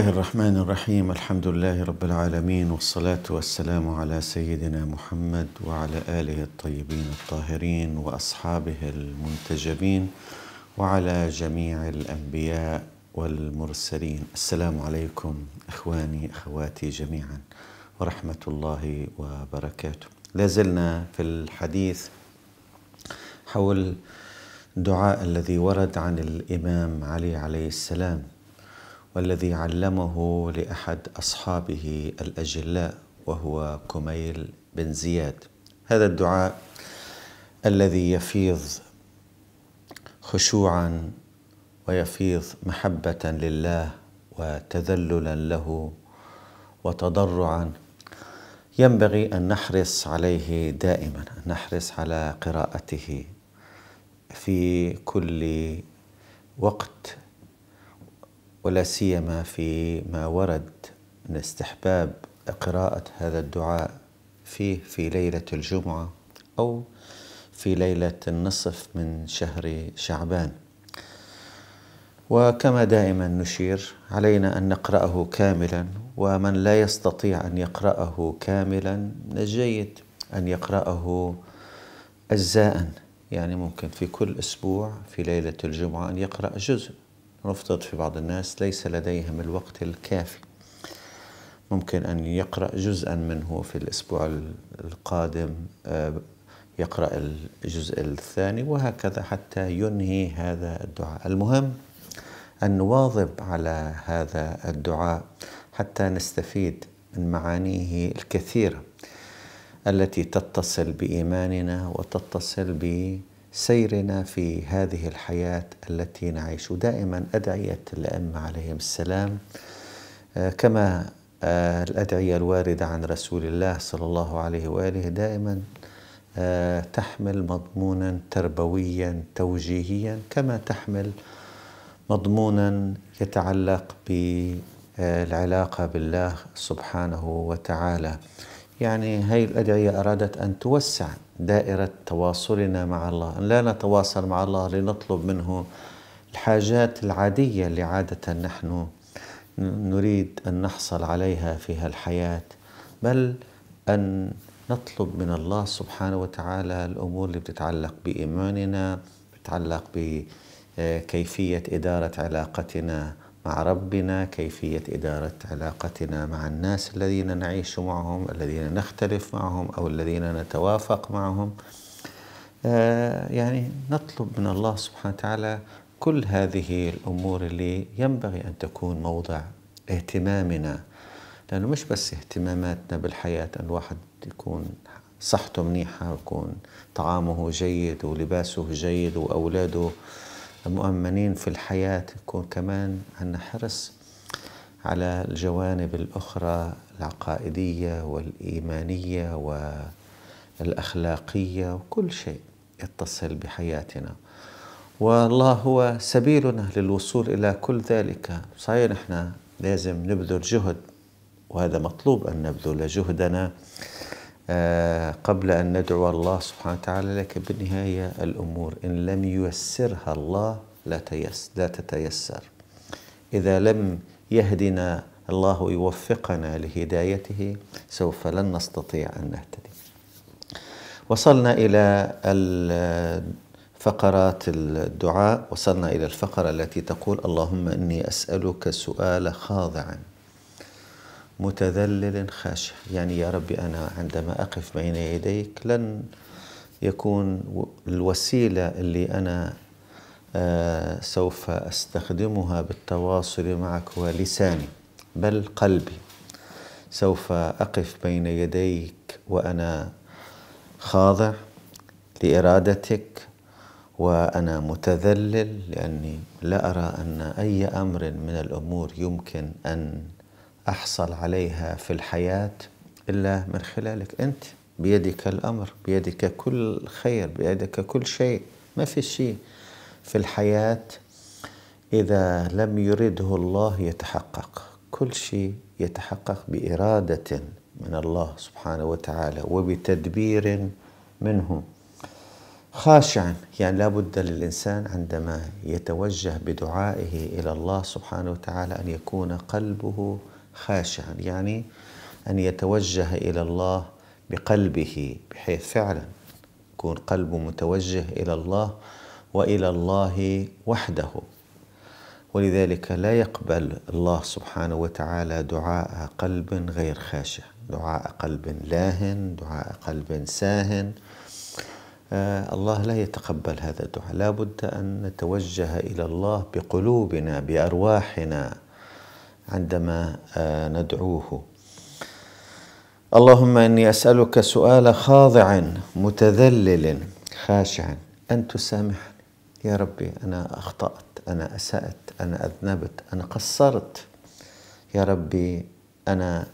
الله الرحمن الرحيم الحمد لله رب العالمين والصلاة والسلام على سيدنا محمد وعلى آله الطيبين الطاهرين وأصحابه المنتجبين وعلى جميع الأنبياء والمرسلين السلام عليكم إخواني أخواتي جميعا ورحمة الله وبركاته لازلنا في الحديث حول الدعاء الذي ورد عن الإمام علي عليه السلام والذي علمه لأحد أصحابه الأجلاء وهو كميل بن زياد. هذا الدعاء الذي يفيض خشوعا ويفيض محبة لله وتذللا له وتضرعا ينبغي أن نحرص عليه دائما أن نحرص على قراءته في كل وقت ولا سيما في ما ورد من استحباب قراءة هذا الدعاء فيه في ليلة الجمعة أو في ليلة النصف من شهر شعبان. وكما دائما نشير علينا أن نقرأه كاملا ومن لا يستطيع أن يقرأه كاملا من الجيد أن يقرأه أجزاء. يعني ممكن في كل أسبوع في ليلة الجمعة أن يقرأ جزء. نفترض في بعض الناس ليس لديهم الوقت الكافي. ممكن أن يقرأ جزءا منه في الأسبوع القادم يقرأ الجزء الثاني وهكذا حتى ينهي هذا الدعاء. المهم أن نواظب على هذا الدعاء حتى نستفيد من معانيه الكثيرة التي تتصل بإيماننا وتتصل ب سيرنا في هذه الحياة التي نعيش. دائما أدعية الأئمة عليهم السلام كما الأدعية الواردة عن رسول الله صلى الله عليه وآله دائما تحمل مضمونا تربويا توجيهيا كما تحمل مضمونا يتعلق بالعلاقة بالله سبحانه وتعالى. يعني هذه الأدعية أرادت أن توسع دائرة تواصلنا مع الله أن لا نتواصل مع الله لنطلب منه الحاجات العادية اللي عادة نحن نريد أن نحصل عليها في هالحياة بل أن نطلب من الله سبحانه وتعالى الأمور اللي بتتعلق بإيماننا بتتعلق بكيفية إدارة علاقتنا مع ربنا كيفية إدارة علاقتنا مع الناس الذين نعيش معهم الذين نختلف معهم أو الذين نتوافق معهم. يعني نطلب من الله سبحانه وتعالى كل هذه الأمور اللي ينبغي أن تكون موضع اهتمامنا. لأنه مش بس اهتماماتنا بالحياة أن الواحد يكون صحته منيحة ويكون طعامه جيد ولباسه جيد وأولاده مؤمنين في الحياة يكون كمان عندنا حرص على الجوانب الأخرى العقائدية والإيمانية والأخلاقية وكل شيء يتصل بحياتنا. والله هو سبيلنا للوصول إلى كل ذلك. صحيح نحن لازم نبذل جهد وهذا مطلوب أن نبذل جهدنا. قبل أن ندعو الله سبحانه وتعالى لكن بالنهاية الأمور. إن لم ييسرها الله لا, لا تتيسر. إذا لم يهدنا الله يوفقنا لهدايته سوف لن نستطيع أن نهتدي. وصلنا إلى فقرات الدعاء وصلنا إلى الفقرة التي تقول اللهم إني أسألك سؤال خاضع متذلل خاشع. يعني يا ربي أنا عندما أقف بين يديك لن يكون الوسيلة اللي أنا سوف أستخدمها بالتواصل معك هو لساني بل قلبي. سوف أقف بين يديك وأنا خاضع لإرادتك وأنا متذلل لأني لا أرى أن أي أمر من الأمور يمكن أن أحصل عليها في الحياة إلا من خلالك. أنت بيدك الأمر بيدك كل خير بيدك كل شيء. ما في شيء في الحياة إذا لم يرده الله يتحقق. كل شيء يتحقق بإرادة من الله سبحانه وتعالى وبتدبير منه. خاشعا يعني لا بد للإنسان عندما يتوجه بدعائه إلى الله سبحانه وتعالى أن يكون قلبه خاشعا يعني أن يتوجه إلى الله بقلبه بحيث فعلا يكون قلبه متوجه إلى الله وإلى الله وحده. ولذلك لا يقبل الله سبحانه وتعالى دعاء قلب غير خاشع دعاء قلب لاهن دعاء قلب ساهن. آه الله لا يتقبل هذا الدعاء. لا بد أن نتوجه إلى الله بقلوبنا بأرواحنا. عندما آه ندعوه. اللهم إني أسألك سؤال خاضع متذلل خاشع. أن تسامحني. يا ربي أنا أخطأت أنا أسأت أنا أذنبت أنا قصرت. يا ربي أنا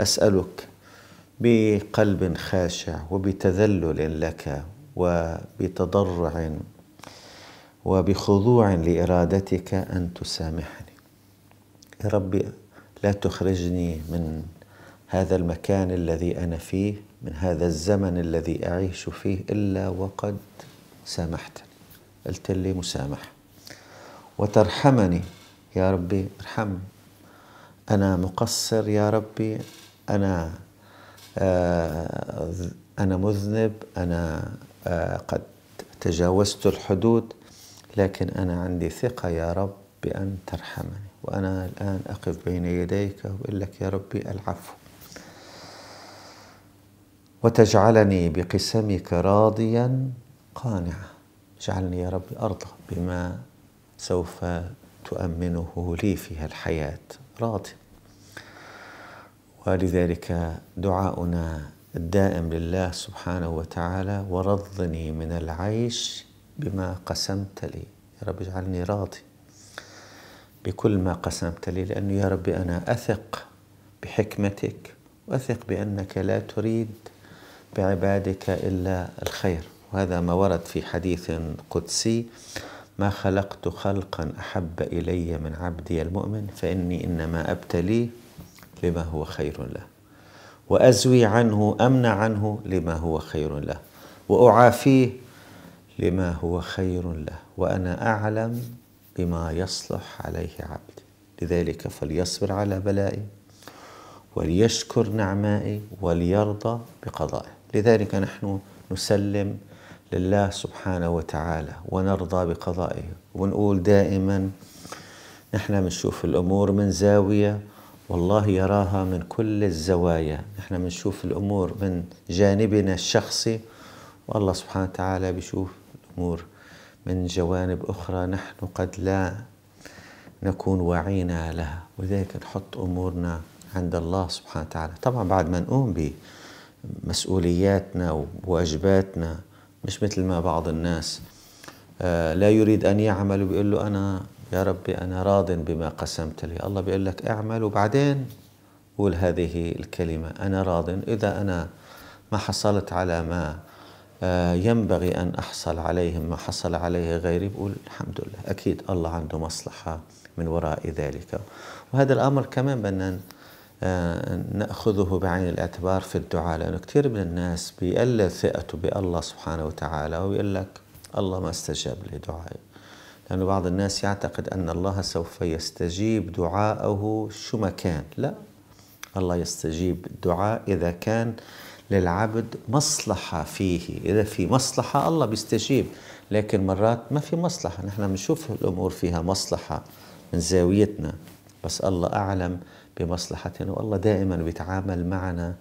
أسألك بقلب خاشع وبتذلل لك وبتضرع وبخضوع لإرادتك أن تسامحني. يا ربي لا تخرجني من هذا المكان الذي أنا فيه من هذا الزمن الذي أعيش فيه إلا وقد سامحتني قلت لي مسامح. وترحمني يا ربي ارحمني أنا مقصر يا ربي أنا آه أنا مذنب أنا آه قد تجاوزت الحدود لكن أنا عندي ثقة يا رب بأن ترحمني. وأنا الآن أقف بين يديك وأقول لك يا ربي العفو. وتجعلني بقسمك راضيا قانعا. اجعلني يا رب أرضى بما سوف تؤمنه لي فيها الحياة. راضي. ولذلك دعاؤنا الدائم لله سبحانه وتعالى ورضني من العيش بما قسمت لي. يا رب اجعلني راضي. بكل ما قسمت لي لأنه يا ربي أنا أثق بحكمتك وأثق بأنك لا تريد بعبادك إلا الخير. وهذا ما ورد في حديث قدسي ما خلقت خلقا أحب إلي من عبدي المؤمن فإني إنما أبتليه لما هو خير له. وأزوي عنه أمنع عنه لما هو خير له. وأعافيه لما هو خير له. وأنا أعلم بما يصلح عليه عبدي. لذلك فليصبر على بلائي وليشكر نعمائي وليرضى بقضائي لذلك نحن نسلم لله سبحانه وتعالى ونرضى بقضائه. ونقول دائما نحن بنشوف الأمور من زاوية والله يراها من كل الزوايا. نحن بنشوف الأمور من جانبنا الشخصي والله سبحانه وتعالى بيشوف الأمور من جوانب أخرى نحن قد لا نكون واعينا لها ولذلك نحط أمورنا عند الله سبحانه وتعالى. طبعا بعد ما نقوم بمسؤولياتنا وواجباتنا مش مثل ما بعض الناس. آه، لا يريد أن يعمل وبيقول له أنا يا ربي أنا راض بما قسمت لي. الله بيقول لك اعمل وبعدين قول هذه الكلمة أنا راض. إذا أنا ما حصلت على ما ينبغي أن أحصل عليه ما حصل عليه غيري. بقول الحمد لله أكيد الله عنده مصلحة من وراء ذلك. وهذا الأمر كمان بدنا آه، نأخذه بعين الاعتبار في الدعاء لأنه كثير من الناس بيقلل ثقته بالله سبحانه وتعالى ويقول لك الله ما استجاب لدعائي. لأنه بعض الناس يعتقد أن الله سوف يستجيب دعاءه شو ما كان. لا الله يستجيب الدعاء إذا كان للعبد مصلحة فيه. إذا في مصلحة الله بيستجيب لكن مرات ما في مصلحة. نحن بنشوف الأمور فيها مصلحة من زاويتنا بس الله أعلم بمصلحتنا والله دائما بيتعامل معنا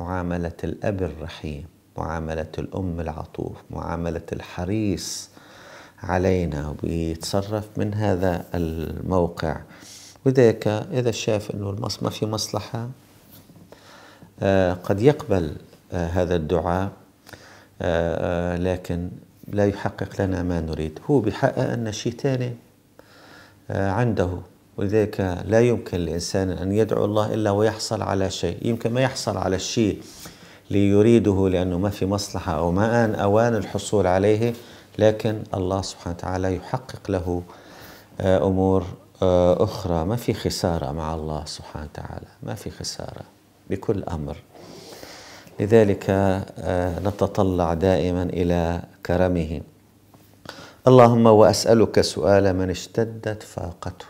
معاملة الأب الرحيم معاملة الأم العطوف معاملة الحريص علينا وبيتصرف من هذا الموقع. وذلك إذا شاف أنه ما في مصلحة آه، قد يقبل هذا الدعاء آه، لكن لا يحقق لنا ما نريد. هو بيحقق لنا شيء ثاني عنده. ولذلك لا يمكن لإنسان أن يدعو الله إلا ويحصل على شيء. يمكن ما يحصل على الشيء ليريده لأنه ما في مصلحة أو ما آن أوان الحصول عليه لكن الله سبحانه وتعالى يحقق له آه، أمور آه، أخرى. ما في خسارة مع الله سبحانه وتعالى. ما في خسارة. بكل أمر. لذلك آه، نتطلع دائما إلى كرمه. اللهم وأسألك سؤال من اشتدت فاقته.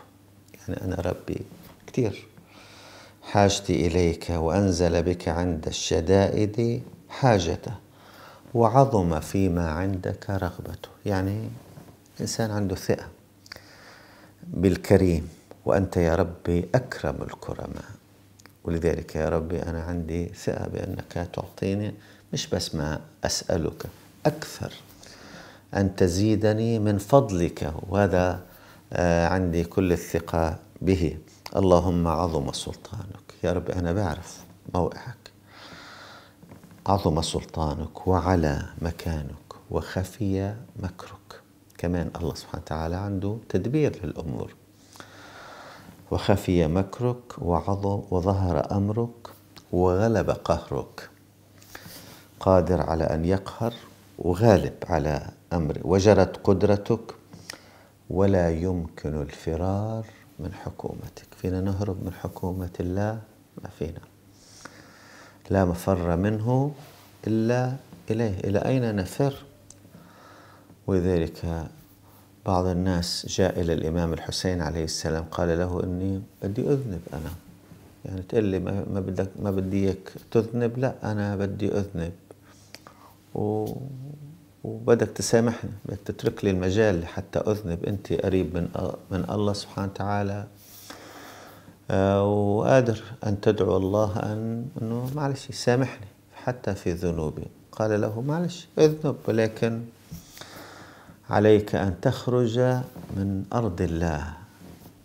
يعني أنا ربي كثير حاجتي إليك وأنزل بك عند الشدائد حاجته وعظم فيما عندك رغبته. يعني إنسان عنده ثقة بالكريم وأنت يا ربي أكرم الكرماء. ولذلك يا ربي أنا عندي ثقة بأنك تعطيني مش بس ما أسألك أكثر. أن تزيدني من فضلك وهذا آه، عندي كل الثقة به. اللهم عظم سلطانك. يا رب أنا بعرف موقعك. عظم سلطانك وعلى مكانك وخفي مكرك. كمان الله سبحانه وتعالى عنده تدبير للأمور. وخفي مكرك وعظم وظهر أمرك وغلب قهرك. قادر على أن يقهر وغالب على أمره وجرت قدرتك. ولا يمكن الفرار من حكومتك. فينا نهرب من حكومة الله؟ ما فينا. لا مفر منه إلا إليه. إلى أين نفر؟ ولذلك بعض الناس جاء إلى الإمام الحسين عليه السلام قال له إني بدي أذنب أنا. يعني تقول لي ما بدك ما بدي إياك تذنب؟ لا أنا بدي أذنب. و وبدك تسامحني بدك تترك لي المجال حتى أذنب. أنت قريب من من الله سبحانه وتعالى. آه، وقادر أن تدعو الله أن أنه معلش يسامحني حتى في ذنوبي. قال له معلش اذنب ولكن عليك أن تخرج من أرض الله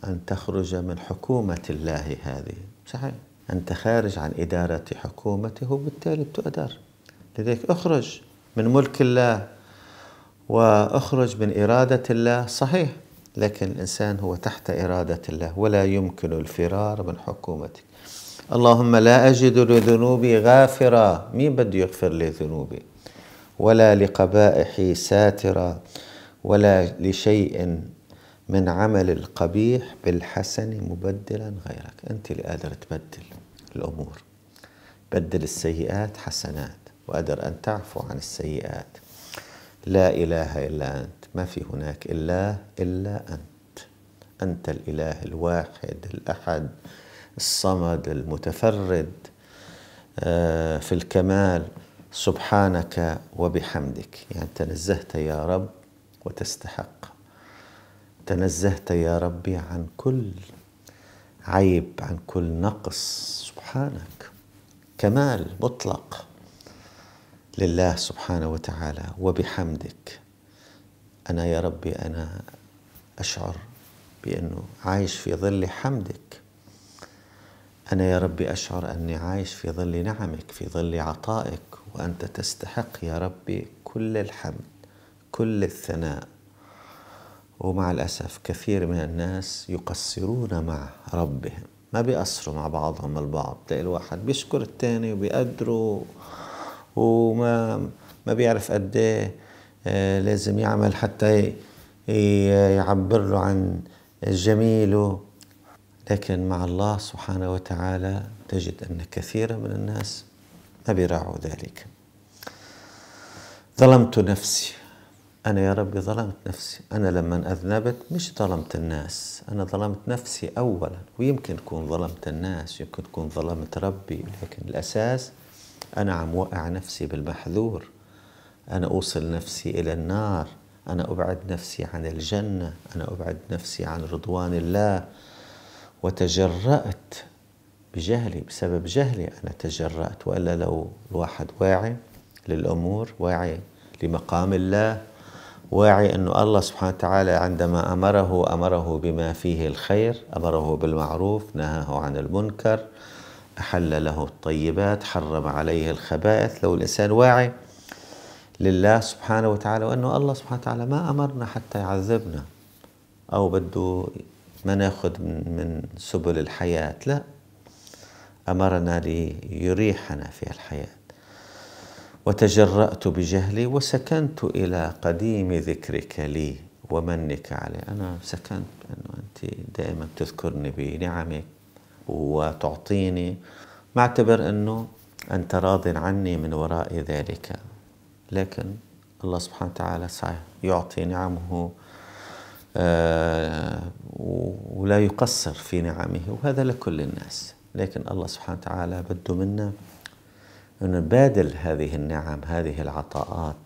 أن تخرج من حكومة الله هذه. صحيح. أنت خارج عن إدارة حكومته وبالتالي بتؤدر. لذلك اخرج من ملك الله واخرج من إرادة الله. صحيح. لكن الإنسان هو تحت إرادة الله ولا يمكن الفرار من حكومتك. اللهم لا أجد لذنوبي غافرا. مين بده يغفر لي ذنوبي ولا لقبائحي ساترا ولا لشيء من عمل القبيح بالحسن مبدلا غيرك. أنت اللي قادر تبدل الأمور. بدل السيئات حسنات وقادر أن تعفو عن السيئات. لا إله إلا أنت. ما في هناك إله إلا أنت. أنت الإله الواحد الأحد الصمد المتفرد آه، في الكمال. سبحانك وبحمدك. يعني تنزهت يا رب وتستحق. تنزهت يا ربي عن كل عيب عن كل نقص. سبحانك. كمال مطلق. لله سبحانه وتعالى وبحمدك. أنا يا ربي أنا أشعر بأنه عايش في ظل حمدك. أنا يا ربي أشعر أني عايش في ظل نعمك في ظل عطائك وأنت تستحق يا ربي كل الحمد كل الثناء. ومع الأسف كثير من الناس يقصرون مع ربهم ما بيقصروا مع بعضهم البعض. تلاقي الواحد بيشكر الثاني وبيقدره وما ما بيعرف قد إيه آه، لازم يعمل حتى يعبر له عن جميله. لكن مع الله سبحانه وتعالى تجد أن كثيرا من الناس ما بيراعوا ذلك. ظلمت نفسي. أنا يا ربي ظلمت نفسي. أنا لما أذنبت مش ظلمت الناس. أنا ظلمت نفسي أولا. ويمكن تكون ظلمت الناس يمكن تكون ظلمت ربي لكن الأساس أنا عم وقع نفسي بالمحذور. أنا أوصل نفسي إلى النار. أنا أبعد نفسي عن الجنة. أنا أبعد نفسي عن رضوان الله. وتجرأت بجهلي بسبب جهلي. أنا تجرأت وإلا لو الواحد واعي للأمور واعي لمقام الله واعي أن الله سبحانه وتعالى عندما أمره أمره بما فيه الخير أمره بالمعروف نهاه عن المنكر أحل له الطيبات حرم عليه الخبائث. لو الإنسان واعي لله سبحانه وتعالى وأنه الله سبحانه وتعالى ما أمرنا حتى يعذبنا أو بده ما ناخذ من سبل الحياة؟ لا. أمرنا ليريحنا في الحياة. وتجرأت بجهلي وسكنت إلى قديم ذكرك لي ومنك علي. أنا سكنت أنه أنت دائما تذكرني بنعمك وتعطيني معتبر أنه أنت راض عني من وراء ذلك. لكن الله سبحانه وتعالى يعطي نعمه آه، ولا يقصر في نعمه وهذا لكل الناس. لكن الله سبحانه وتعالى بده منا أن نبادل هذه النعم هذه العطاءات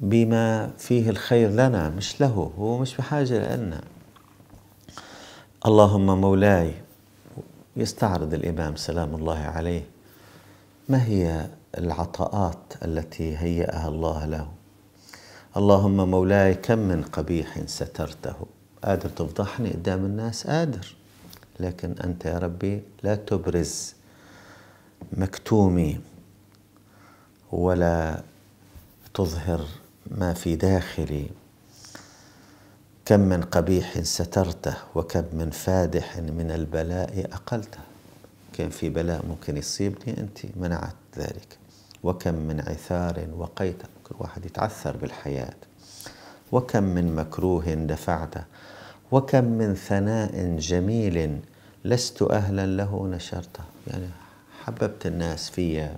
بما فيه الخير لنا مش له هو مش بحاجة لنا. اللهم مولاي يستعرض الإمام سلام الله عليه. ما هي العطاءات التي هيأها الله له؟ اللهم مولاي كم من قبيح سترته؟ قادر تفضحني قدام الناس؟ قادر. لكن أنت يا ربي لا تبرز مكتومي ولا تظهر ما في داخلي. كم من قبيح سترته وكم من فادح من البلاء أقلته. كان في بلاء ممكن يصيبني أنت منعت ذلك. وكم من عثار وقيته. كل واحد يتعثر بالحياة. وكم من مكروه دفعته وكم من ثناء جميل لست أهلا له نشرته يعني حببت الناس فيا.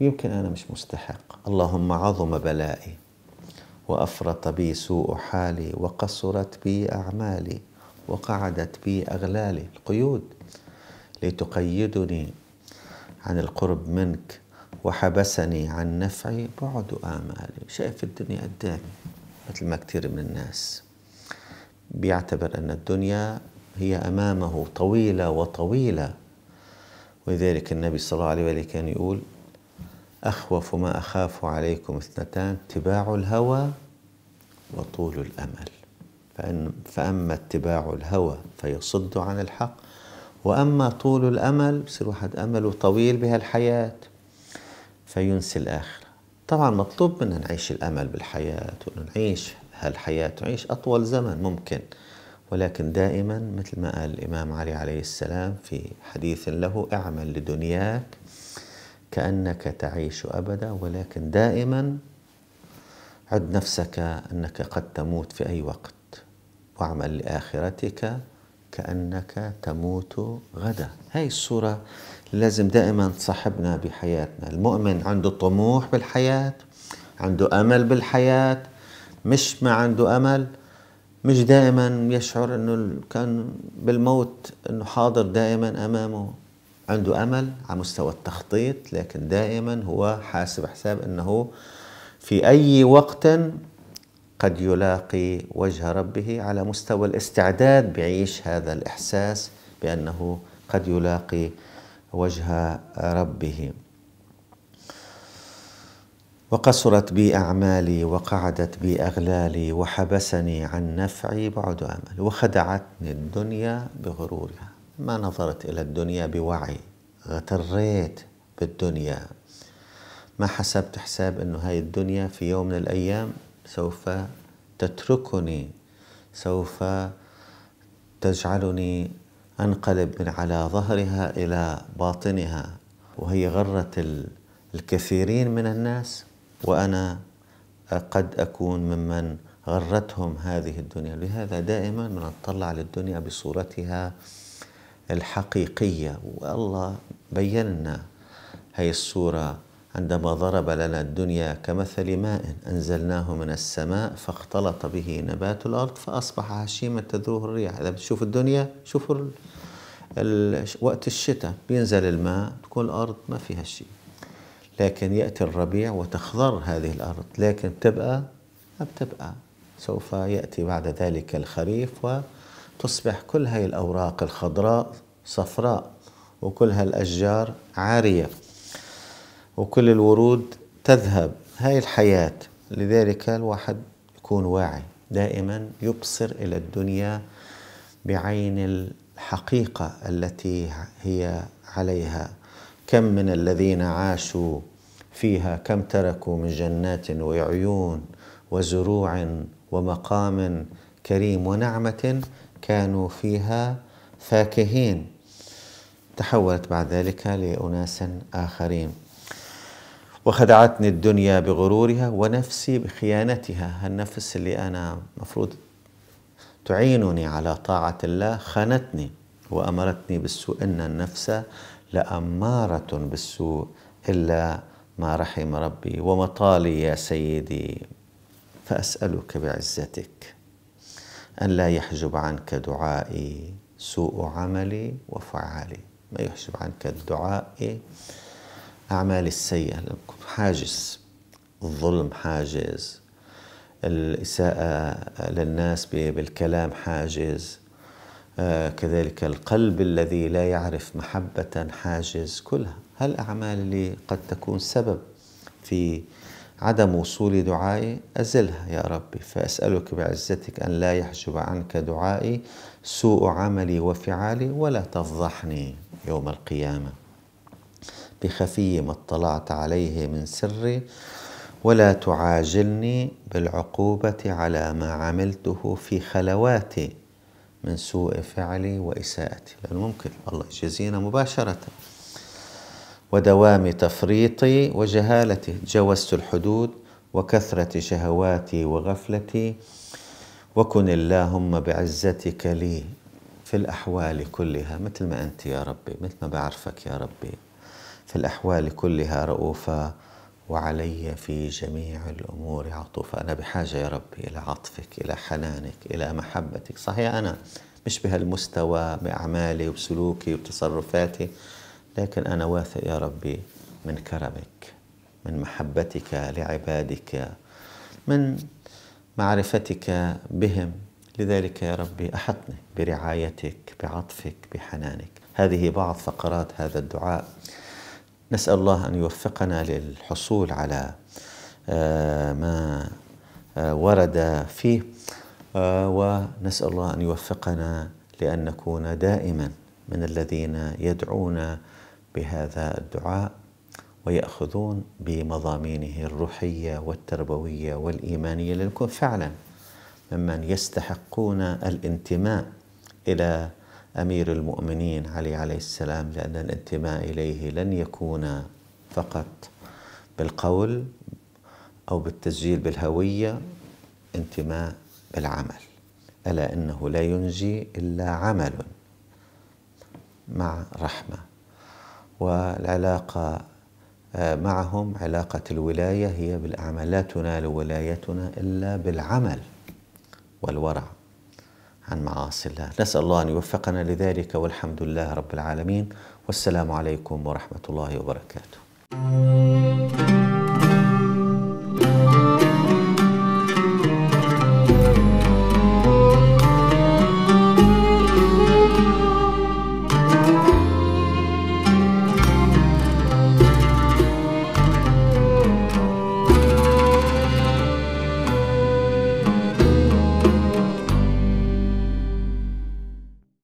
يمكن أنا مش مستحق. اللهم عظم بلائي وأفرط بي سوء حالي وقصرت بي أعمالي وقعدت بي أغلالي. القيود لتقيدني عن القرب منك وحبسني عن نفعي بعد آمالي. شايف الدنيا قدامي. مثل ما كثير من الناس. بيعتبر أن الدنيا هي أمامه طويلة وطويلة. ولذلك النبي صلى الله عليه وسلم كان يقول أخوف ما أخاف عليكم اثنتان اتباع الهوى وطول الأمل. فأن فأما اتباع الهوى فيصد عن الحق وأما طول الأمل بصير واحد أمله طويل بهالحياة فينسي الآخرة. طبعا مطلوب منا نعيش الأمل بالحياة ونعيش هالحياة نعيش أطول زمن ممكن. ولكن دائما مثل ما قال الإمام علي عليه السلام في حديث له اعمل لدنياك كأنك تعيش أبدا. ولكن دائما عد نفسك أنك قد تموت في أي وقت واعمل لآخرتك كأنك تموت غدا. هاي الصورة لازم دائما تصاحبنا بحياتنا. المؤمن عنده طموح بالحياة عنده أمل بالحياة مش ما عنده أمل مش دائما يشعر إنه كان بالموت إنه حاضر دائما أمامه. عنده أمل على مستوى التخطيط لكن دائما هو حاسب حساب إنه في أي وقت قد يلاقي وجه ربه على مستوى الاستعداد بعيش هذا الإحساس بأنه قد يلاقي وجه ربه. وقصرت بي أعمالي وقعدت بي أغلالي وحبسني عن نفعي بعد أمل وخدعتني الدنيا بغرورها. ما نظرت إلى الدنيا بوعي اغتريت بالدنيا. ما حسبت حساب أنه هاي الدنيا في يوم من الأيام سوف تتركني سوف تجعلني أنقلب من على ظهرها إلى باطنها. وهي غرت الكثيرين من الناس وأنا قد أكون ممن غرتهم هذه الدنيا. لهذا دائما نطلع للدنيا بصورتها الحقيقية. والله بين لنا هي الصورة عندما ضرب لنا الدنيا كمثل ماء أنزلناه من السماء فاختلط به نبات الأرض فأصبح هشيما تذروه الرياح. إذا بتشوف الدنيا شوفوا وقت الشتاء بينزل الماء تكون الأرض ما فيها شيء. لكن يأتي الربيع وتخضر هذه الأرض لكن تبقى ما بتبقى. سوف يأتي بعد ذلك الخريف وتصبح كل هذه الأوراق الخضراء صفراء وكل هالأشجار عارية. وكل الورود تذهب. هاي الحياة. لذلك الواحد يكون واعي. دائما يبصر إلى الدنيا بعين الحقيقة التي هي عليها. كم من الذين عاشوا فيها؟ كم تركوا من جنات وعيون وزروع ومقام كريم ونعمة كانوا فيها فاكهين. تحولت بعد ذلك لأناس آخرين. وخدعتني الدنيا بغرورها ونفسي بخيانتها. النفس اللي أنا مفروض تعينني على طاعة الله خانتني وأمرتني بالسوء إن النفس لأمارة بالسوء إلا ما رحم ربي ومطالي يا سيدي. فأسألك بعزتك أن لا يحجب عنك دعائي سوء عملي وفعالي. ما يحجب عنك الدعاء أعمال السيئة حاجز الظلم حاجز الإساءة للناس بالكلام حاجز آه، كذلك القلب الذي لا يعرف محبة حاجز كلها. هالأعمال اللي قد تكون سبب في عدم وصول دعائي؟ أزلها يا ربي. فأسألك بعزتك أن لا يحجب عنك دعائي سوء عملي وفعالي ولا تفضحني يوم القيامة. بخفي ما اطلعت عليه من سري ولا تعاجلني بالعقوبة على ما عملته في خلواتي من سوء فعلي وإساءتي. لأنه ممكن الله يجزينا مباشرة. ودوام تفريطي وجهالتي جوزت الحدود وكثرة شهواتي وغفلتي وكن اللهم بعزتك لي في الأحوال كلها. مثل ما أنت يا ربي مثل ما بعرفك يا ربي. في الأحوال كلها رؤوفا وعلي في جميع الأمور عطوفا. أنا بحاجة يا ربي إلى عطفك إلى حنانك إلى محبتك. صحيح أنا مش بهالمستوى بأعمالي وبسلوكي وبتصرفاتي لكن أنا واثق يا ربي من كرمك من محبتك لعبادك من معرفتك بهم. لذلك يا ربي أحطني برعايتك بعطفك بحنانك. هذه بعض فقرات هذا الدعاء. نسأل الله أن يوفقنا للحصول على آه، ما آه، ورد فيه آه، ونسأل الله أن يوفقنا لأن نكون دائما من الذين يدعون بهذا الدعاء ويأخذون بمضامينه الروحية والتربوية والإيمانية لنكون فعلا ممن يستحقون الانتماء إلى أمير المؤمنين علي عليه السلام لأن الانتماء إليه لن يكون فقط بالقول أو بالتسجيل بالهوية انتماء بالعمل. ألا إنه لا ينجي إلا عمل مع رحمة. والعلاقة آه، معهم علاقة الولاية هي بالأعمال. لا تنال ولايتنا إلا بالعمل والورع. عن معاصي الله. نسأل الله أن يوفقنا لذلك والحمد لله رب العالمين. والسلام عليكم ورحمة الله وبركاته.